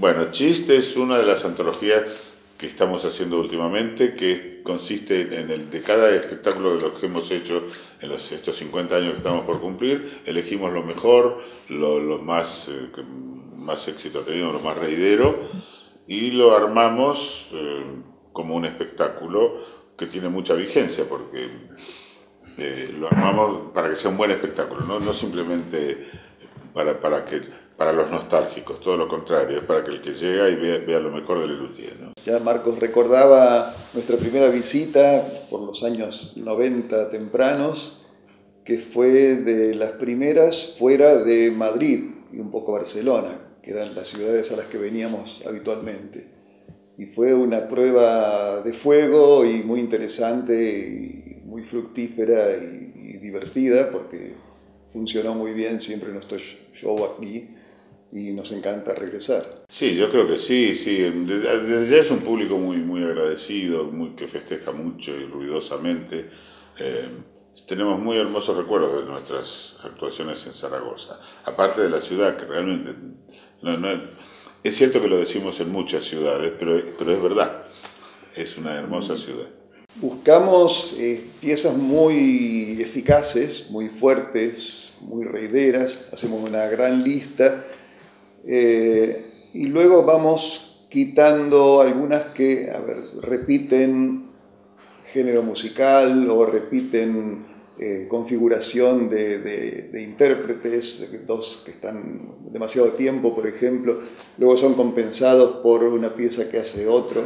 Bueno, Chiste es una de las antologías que estamos haciendo últimamente, que consiste en el de cada espectáculo de los que hemos hecho en estos 50 años que estamos por cumplir, elegimos lo mejor, lo, más, eh, más éxito ha tenido, lo más reidero, y lo armamos eh, como un espectáculo que tiene mucha vigencia, porque eh, lo armamos para que sea un buen espectáculo, no, no simplemente para, para que para los nostálgicos, todo lo contrario, es para que el que llega y vea, lo mejor del Lelutier. ¿no? Ya Marcos recordaba nuestra primera visita por los años 90 tempranos, que fue de las primeras fuera de Madrid y un poco Barcelona, que eran las ciudades a las que veníamos habitualmente. Y fue una prueba de fuego y muy interesante y muy fructífera y, y divertida porque funcionó muy bien siempre nuestro show aquí y nos encanta regresar. Sí, yo creo que sí, sí. Desde ya es un público muy, muy agradecido, muy, que festeja mucho y ruidosamente. Eh, tenemos muy hermosos recuerdos de nuestras actuaciones en Zaragoza. Aparte de la ciudad, que realmente... No, es cierto que lo decimos en muchas ciudades, pero, pero es verdad. Es una hermosa ciudad. Buscamos eh, piezas muy eficaces, muy fuertes, muy reideras. Hacemos una gran lista eh, y luego vamos quitando algunas que repiten género musical o repiten eh, configuración de, intérpretes, dos que están demasiado tiempo, por ejemplo, luego son compensados por una pieza que hace otro,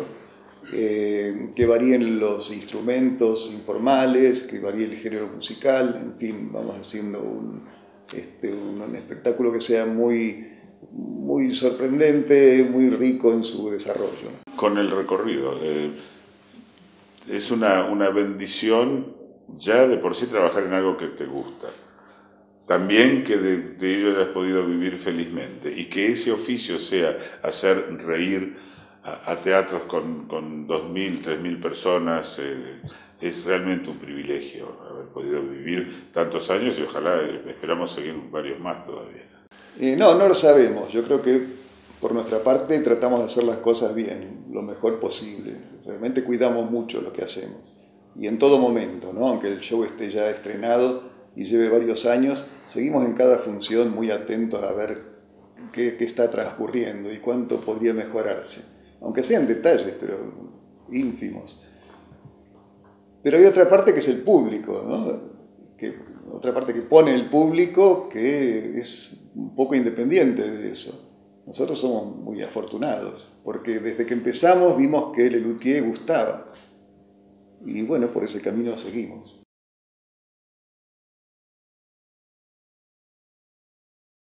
eh, que varíen los instrumentos informales, que varíe el género musical, en fin, vamos haciendo un, este, un espectáculo que sea muy muy sorprendente, muy rico en su desarrollo. Con el recorrido. Eh, es una, una, bendición ya de por sí trabajar en algo que te gusta. También que de, ello hayas podido vivir felizmente y que ese oficio sea hacer reír a, teatros con, con 2.000, 3.000 personas. Eh, es realmente un privilegio haber podido vivir tantos años y ojalá eh, esperamos seguir varios más todavía. No, no lo sabemos. Yo creo que por nuestra parte tratamos de hacer las cosas bien, lo mejor posible. Realmente cuidamos mucho lo que hacemos. Y en todo momento, ¿no? aunque el show esté ya estrenado y lleve varios años, seguimos en cada función muy atentos a ver qué, qué está transcurriendo y cuánto podría mejorarse. Aunque sean detalles, pero ínfimos. Pero hay otra parte que es el público, ¿no? que, otra parte que pone el público que es un poco independiente de eso. Nosotros somos muy afortunados, porque desde que empezamos vimos que el Lelutier gustaba. Y bueno, por ese camino seguimos.